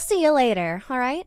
see you later, alright?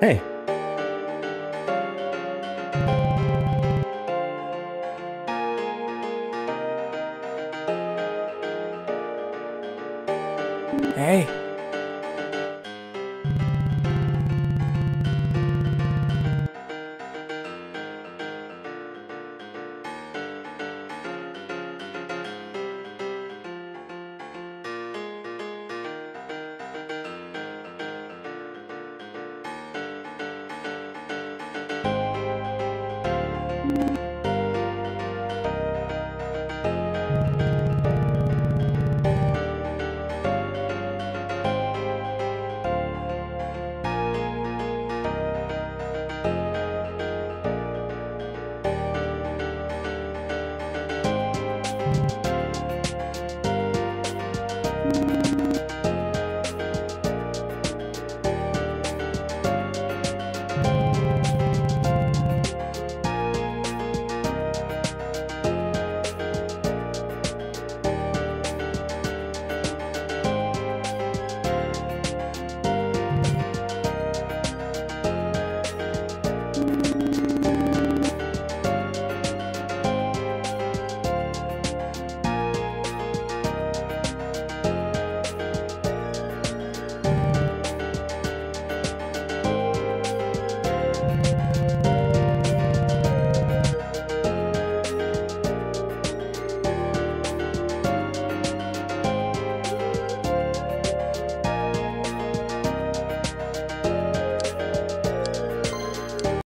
Hey.